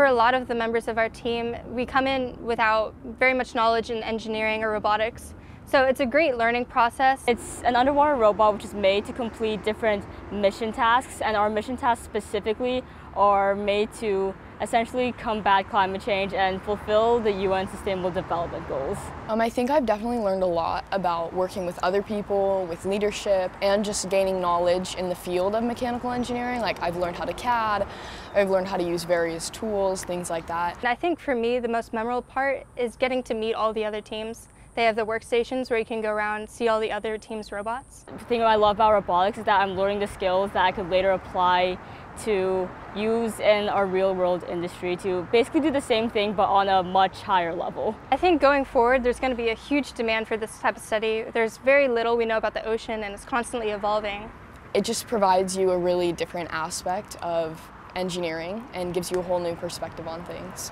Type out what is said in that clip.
for a lot of the members of our team, we come in without very much knowledge in engineering or robotics. So it's a great learning process. It's an underwater robot which is made to complete different mission tasks and our mission tasks specifically are made to essentially combat climate change and fulfill the UN Sustainable Development Goals. Um, I think I've definitely learned a lot about working with other people, with leadership, and just gaining knowledge in the field of mechanical engineering. Like I've learned how to CAD, I've learned how to use various tools, things like that. And I think for me the most memorable part is getting to meet all the other teams. They have the workstations where you can go around see all the other team's robots. The thing I love about robotics is that I'm learning the skills that I could later apply to use in our real world industry to basically do the same thing but on a much higher level. I think going forward there's going to be a huge demand for this type of study. There's very little we know about the ocean and it's constantly evolving. It just provides you a really different aspect of engineering and gives you a whole new perspective on things.